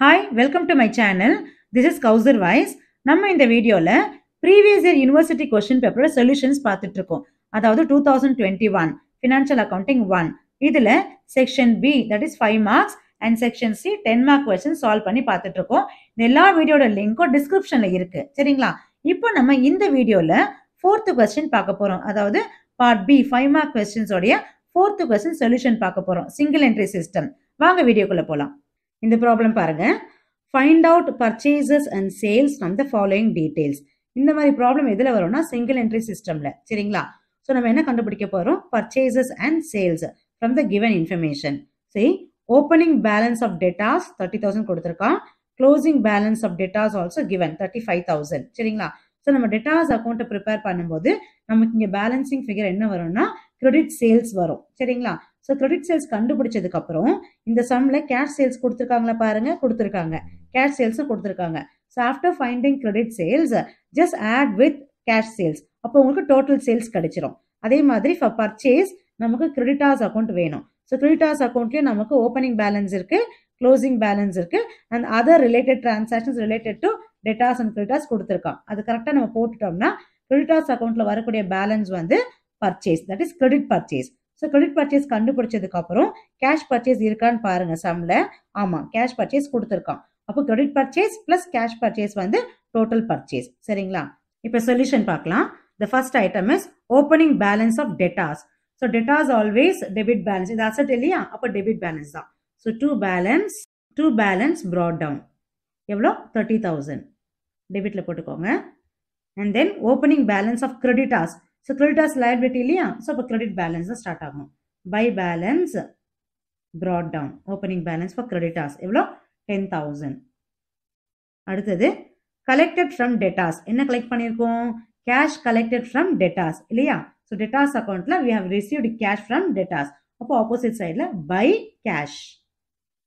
Hi welcome to my channel this is Kausar wise நம்ம இந்த வீடியோவில் ப்ரீவியஸ் இயர் யூனிவர்சிட்டி கொஸ்டின் பேப்பரோட solutions பார்த்துட்டு இருக்கோம் அதாவது two thousand twenty one financial accounting one இதில் section B that is five marks and section C ten mark question solve பண்ணி பார்த்துட்டு இருக்கோம் இந்த எல்லா வீடியோட லிங்க்கும் டிஸ்கிரிப்ஷனில் இருக்கு. சரிங்களா? இப்போ நம்ம இந்த வீடியோவில் ஃபோர்த்து கொஸ்டின் பார்க்க போகிறோம் அதாவது பார்ட் பி ஃபைவ் மார்க் கொஸ்டின்ஸோடைய ஃபோர்த்து கொஸ்டின் சொல்யூஷன் பார்க்க போகிறோம் சிங்கிள் என்ட்ரி சிஸ்டம் வாங்க வீடியோக்குள்ளே போகலாம் இந்த ப்ராப்ளம் பாருங்க. Find out purchases and sales from the following details இந்த மாதிரி ப்ராப்ளம் எதில் வரும்னா சிங்கிள் என்ட்ரி சிஸ்டமில் சரிங்களா? ஸோ நம்ம என்ன கண்டுபிடிக்க போகிறோம் purchases and sales from the given information சரி opening balance of debtors thirty thousand கொடுத்துருக்கான். Closing balance of debtors also given thirty five thousand சரிங்களா? ஸோ நம்ம டெட்டாஸ் அக்கௌண்ட்டை ப்ரிப்பேர் பண்ணும்போது நமக்கு இங்கே பேலன்சிங் ஃபிகர் என்ன வரும்னா கிரெடிட் சேல்ஸ் வரும். சரிங்களா? ஸோ கிரெடிட் சேல்ஸ் கண்டுபிடிச்சதுக்கு அப்புறம் இந்த சம்ல கேஷ் சேல்ஸ் கொடுத்துருக்காங்களா பாருங்க கொடுத்துருக்காங்க. கேஷ் சேல்ஸும் கொடுத்துருக்காங்க. So after finding credit sales just add with cash sales அப்போ உங்களுக்கு டோட்டல் சேல்ஸ் கிடைச்சிரும். அதே மாதிரி ஃபார் பர்ச்சேஸ் நமக்கு கிரெடிட்டாஸ் அக்கௌண்ட் வேணும். ஸோ கிரெடிட்டாஸ் அக்கௌண்ட்லேயும் நமக்கு ஓப்பனிங் பேலன்ஸ் இருக்கு க்ளோசிங் பேலன்ஸ் இருக்கு and other related transactions related to debtors and creditors கொடுத்துருக்கான். அது கரெக்டாக நம்ம போட்டுட்டோம்னா கிரெடிட்டாஸ் அக்கௌண்ட்டில் வரக்கூடிய பேலன்ஸ் வந்து purchase that is credit purchase so credit purchase கண்டுபிடிச்சதுக்கு அப்புறம் கேஷ் பர்ச்சேஸ் இருக்கான்னு பாருங்க சம்ல ஆமாம் கேஷ் பர்ச்சேஸ் கொடுத்துருக்கான். அப்போ credit purchase plus cash purchase வந்து டோட்டல் பர்ச்சேஸ் சரிங்களா? இப்போ சொல்யூஷன் பார்க்கலாம். The first item is opening balance of debtors so debtors always debit balance இது அசட் இல்லையா? அப்போ டெபிட் பேலன்ஸ் தான். So to balance to balance brought down எவ்வளோ? Thirty thousand டெபிட்ல போட்டுக்கோங்க. And then opening balance of creditors so creditors liability இல்லையா? So அப்போ credit balance தான் ஸ்டார்ட் ஆகும். By balance brought down opening balance for creditors எவ்வளோ? Ten thousand அடுத்தது collected from debtors என்ன கலெக்ட் பண்ணியிருக்கோம்? கேஷ் கலெக்டட் ஃப்ரம் டெட்டாஸ் இல்லையா? So debtors அக்கௌண்ட்ல we have received cash from debtors அப்போ ஆப்போசிட் சைடில் பை கேஷ்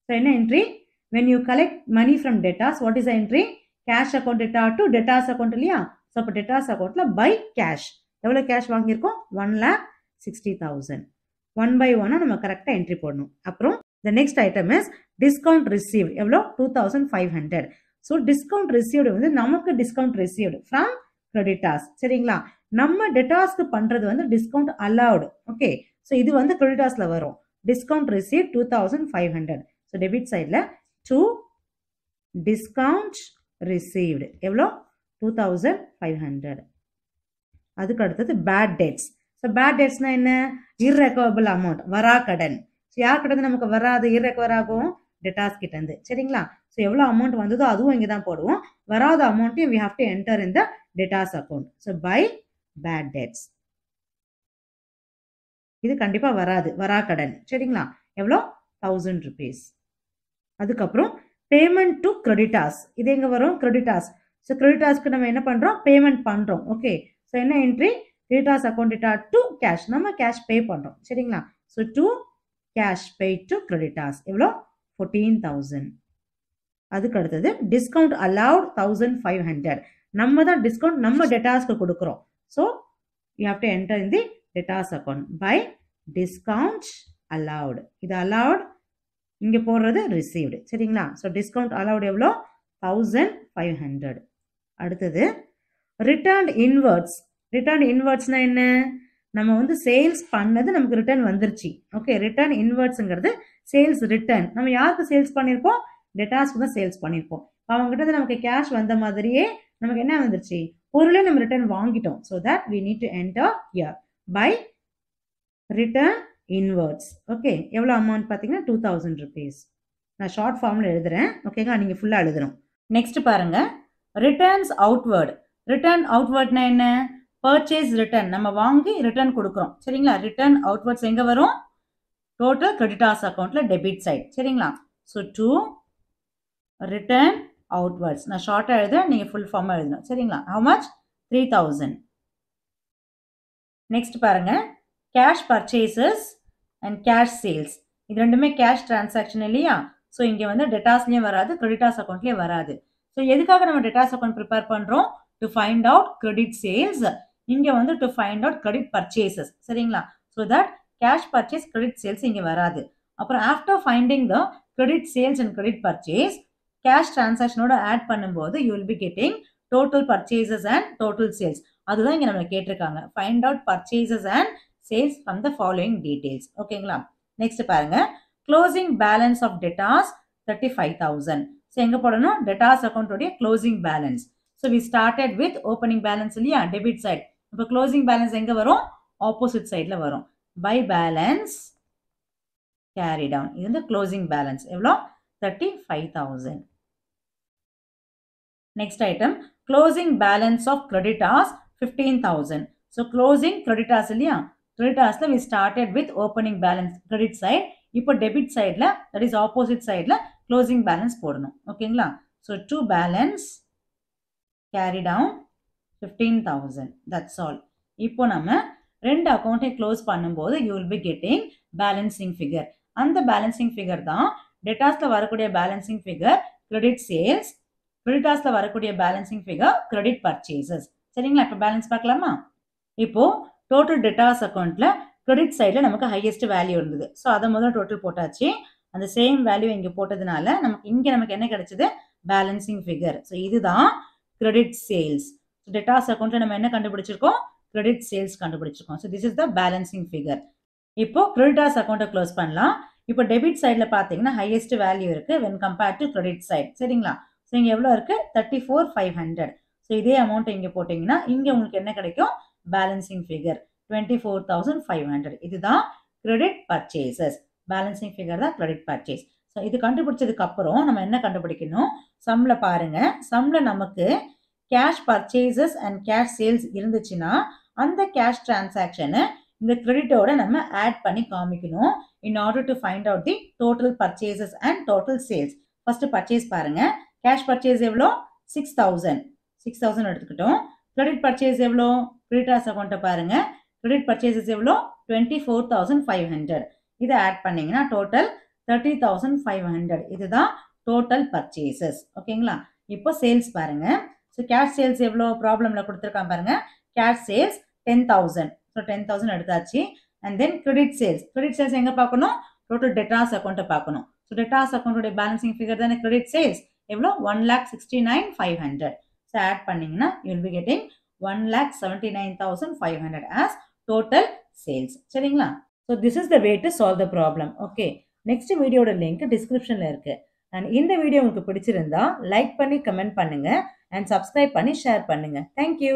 ஸோ என்ன entry when you collect money from debtors what is entry cash account debtor to debtors account இல்லையா? So அப்போ debtors அக்கௌண்ட்ல by cash எவ்வளோ cash வாங்கியிருக்கோம்? One lakh sixty thousand one by ஒன்னாக நம்ம கரெக்டாக என்ட்ரி போடணும். அப்புறம் the next item is discount receive எவ்வளோ? Two thousand five hundred so discount received வந்து நமக்கு டிஸ்கவுண்ட் ரிசீவ்டு ஃப்ரம் கிரெடிட்டாஸ் சரிங்களா? நம்ம டெட்டாஸ்க்கு பண்ணுறது வந்து டிஸ்கவுண்ட் அலவுடு ஓகே ஸோ இது வந்து கிரெடிட்டாஸில் வரும். Discount receive two thousand five hundred so debit சைடில் டூ டிஸ்கவுண்ட் ரிசீவ்டு எவ்வளோ? டூ தௌசண்ட் ஃபைவ் ஹண்ட்ரட் அதுக்கு அடுத்தது பேட் டேட்ஸ் ஸோ பேட் டேட்ஸ்னா என்ன? இர்ரெக்கவபிள் அமௌண்ட் வரா கடன். ஸோ யார் கிட்ட நமக்கு வராது இர்ரெக்கவர் ஆகும்? டெட்டாஸ் கிட்டேருந்து. சரிங்களா? ஸோ எவ்வளோ அமௌண்ட் வந்ததோ அதுவும் இங்கே தான் போடுவோம். வராத அமௌண்ட்டையும் we have to enter in the debtors account so by bad debts இது கண்டிப்பாக வராது. வரா கடன். சரிங்களா? எவ்வளோ? தௌசண்ட் ருபீஸ் அதுக்கப்புறம் பேமெண்ட் டு கிரெடிட்டாஸ் இது எங்கே வரும்? கிரெடிட்டாஸ் ஸோ கிரெடிட்டாஸ்க்கு நம்ம என்ன பண்ணுறோம் பேமெண்ட் பண்ணுறோம் ஓகே ஸோ என்ன entry creditors account debtor to cash நம்ம கேஷ் பே பண்ணுறோம் சரிங்களா? So to cash pay to creditors எவ்வளோ? ஃபோர்டீன் தௌசண்ட் அதுக்கு அடுத்தது discount allowed thousand five hundred நம்ம தான் டிஸ்கவுண்ட் நம்ம டெட்டாஸ்க்கு கொடுக்குறோம். So you have to enter in the debtors account by discount allowed இது அலவுட் இங்கே போடுறது ரிசீவ்டு சரிங்களா? ஸோ டிஸ்கவுண்ட் அலவுட் எவ்வளோ? தௌசண்ட் ஃபைவ் ஹண்ட்ரட் அடுத்தது ரிட்டர்ன் இன்வர்ட்ஸ் ரிட்டர்ன் இன்வர்ட்ஸ்னா என்ன? நம்ம வந்து சேல்ஸ் பண்ணது நமக்கு ரிட்டர்ன் வந்துருச்சு. ஓகே ரிட்டர்ன் இன்வர்ட்ஸுங்கிறது சேல்ஸ் ரிட்டர்ன் நம்ம யாருக்கு சேல்ஸ் பண்ணியிருப்போம் டெட்டாஸ்க்கு தான் சேல்ஸ் பண்ணியிருப்போம் அவங்ககிட்ட நமக்கு கேஷ் வந்த மாதிரியே நமக்கு என்ன வந்துருச்சு? பொருளே நம்ம ரிட்டர்ன் வாங்கிட்டோம். So that we need to enter here by return inwards okay எவ்வளோ அமௌண்ட் பார்த்தீங்கன்னா? டூ தௌசண்ட் ருபீஸ் நான் ஷார்ட் ஃபார்மில் எழுதுறேன். ஓகேங்க நீங்கள் ஃபுல்லாக எழுதணும் நெக்ஸ்ட் பாருங்க. ரிட்டர்ன்ஸ் அவுட்வேர்டு ரிட்டர்ன் அவுட்வர்ட்னா என்ன? பர்ச்சேஸ் ரிட்டர்ன் நம்ம வாங்கி ரிட்டர்ன் கொடுக்குறோம். சரிங்களா? ரிட்டர்ன் அவுட்வேர்ட்ஸ் எங்கே வரும்? டோட்டல் கிரெடிட்டாஸ் அக்கௌண்ட்டில் டெபிட் சைட் சரிங்களா? ஸோ டூ ரிட்டர்ன் அவுட்வர்ட்ஸ் நான் ஷார்ட்டாக எழுதுறேன் நீங்கள் ஃபுல் ஃபார்மாக எழுதணும் சரிங்களா? How much three thousand next பாருங்க. Cash purchases and cash sales இது ரெண்டுமே கேஷ் டிரான்சாக்ஷன் இல்லையா? ஸோ இங்கே வந்து டெட்டாஸ்லேயும் வராது கிரெடிட்டாஸ் அக்கௌண்ட்லேயும் வராது. ஸோ எதுக்காக நம்ம டெட்டாஸ் அக்கௌண்ட் ப்ரிப்பேர் பண்ணுறோம் to find out credit sales இங்கே வந்து to find out credit purchases சரிங்களா? So that cash purchase credit sales இங்கே வராது. அப்புறம் after finding the credit sales and credit purchase cash டிரான்சாக்ஷனோட add பண்ணும்போது you will be getting total purchases and total sales அதுதான் இங்கே நம்மளை கேட்டிருக்காங்க. Find out purchases and sales from the following details ஓகேங்களா? Next பாருங்க. Closing balance of debtors thirty five thousand so எங்கே போடணும்? Debtors அக்கௌண்ட்டோடைய closing balance so we started with opening balance இல்லையா? Debit side இப்போ க்ளோசிங் பேலன்ஸ் எங்கே வரும்? Opposite சைடில் வரும். பை பேலன்ஸ் கேரி டவுன் இது வந்து க்ளோசிங் பேலன்ஸ் எவ்வளோ? Thirty five thousand next item closing balance of creditors fifteen thousand so closing creditors இல்லையா கிரெடிட்டாஸில் we started with opening balance credit side இப்போ டெபிட் சைடில் தட் இஸ் ஆப்போசிட் சைடில் closing balance போடணும். ஓகேங்களா so to balance carry down fifteen thousand that's all இப்போ நம்ம ரெண்டு அக்கௌண்ட்டையும் க்ளோஸ் பண்ணும்போது you will be getting balancing figure அந்த பேலன்சிங் ஃபிகர் தான் டெட்டாஸில் வரக்கூடிய பேலன்சிங் ஃபிகர் கிரெடிட் சேல்ஸ் கிரெடிட்டாஸில் வரக்கூடிய பேலன்சிங் ஃபிகர் கிரெடிட் பர்ச்சேசஸ் சரிங்களா? இப்போ பேலன்ஸ் பார்க்கலாமா? இப்போது டோட்டல் டெட்டாஸ் அக்கௌண்ட்டில் கிரெடிட் சைடில் நமக்கு ஹையஸ்ட் வேல்யூ இருந்தது. ஸோ அதை முதல்ல டோட்டல் போட்டாச்சு. அந்த சேம் வேல்யூ இங்கே போட்டதுனால நமக்கு இங்கே நமக்கு என்ன கிடைச்சது? பேலன்சிங் ஃபிகர் ஸோ இதுதான் கிரெடிட் சேல்ஸ் ஸோ டெட்டாஸ் அக்கௌண்ட்டில் நம்ம என்ன கண்டுபிடிச்சிருக்கோம்? கிரெடிட் சேல்ஸ் கண்டுபிடிச்சிருக்கோம். So this is the balancing figure இப்போ கிரெடிட்டாஸ் அக்கௌண்ட்டை க்ளோஸ் பண்ணலாம். இப்போ டெபிட் சைடில் பார்த்தீங்கன்னா ஹையஸ்ட் வேல்யூ இருக்குது when compared to credit side சரிங்களா? ஸோ இங்கே எவ்வளோ இருக்குது thirty four five hundred so இதே அமௌண்ட் இங்கே போட்டிங்கன்னா இங்கே உங்களுக்கு என்ன கிடைக்கும்? Balancing figure twenty four thousand five hundred இதுதான் கிரெடிட் பர்ச்சேசஸ் பேலன்சிங் ஃபிகர் தான் கிரெடிட் பர்ச்சேஸ் ஸோ இது கண்டுபிடிச்சதுக்கு அப்புறம் நம்ம என்ன கண்டுபிடிக்கணும்? சம்மில் பாருங்கள் சம்மில் நமக்கு cash purchases and cash sales இருந்துச்சுன்னா அந்த கேஷ் டிரான்சாக்ஷனை இந்த கிரெடிட்டோட நம்ம ஆட் பண்ணி காமிக்கணும். In order to find out the total purchases and total sales first purchase பாருங்க. கேஷ் பர்ச்சேஸ் எவ்வளோ? சிக்ஸ் தௌசண்ட் சிக்ஸ் தௌசண்ட் எடுத்துக்கிட்டோம். கிரெடிட் பர்ச்சேஸ் எவ்வளோ? கிரெடிட்டாஸ் அக்கௌண்ட்டை பாருங்க. கிரெடிட் பர்ச்சேசஸ் எவ்வளோ? Twenty four thousand five hundred இதை ஆட் பண்ணிங்கன்னா total thirty thousand five hundred இதுதான் டோட்டல் பர்ச்சேசஸ் ஓகேங்களா இப்போ சேல்ஸ் பாருங்கள் ஸோ கேஷ் சேல்ஸ் எவ்வளோ ப்ராப்ளமில் கொடுத்துருக்கான் பாருங்கள் cash sales ten thousand so ten thousand எடுத்தாச்சு. And then credit sales credit sales எங்கே பார்க்கணும்? டோட்டல் டெட்டாஸ் அக்கௌண்ட்டை பார்க்கணும். ஸோ டெட்டாஸ் அக்கௌண்ட்டுடைய பேலன்சிங் ஃபிகர் தானே? கிரெடிட் சேல்ஸ் எவ்வளோ? One lakh sixty nine five hundred so add பண்ணிங்கன்னா you'll be getting one lakh seventy nine thousand five hundred as total sales சரிங்களா so this is the way to solve the problem okay next வீடியோட link டிஸ்கிரிப்ஷனில் இருக்குது and இந்த video உங்களுக்கு பிடிச்சிருந்தா like பண்ணி comment பண்ணுங்கள் அண்ட் சப்ஸ்கிரைப் பண்ணி ஷேர் பண்ணுங்கள் தேங்க்யூ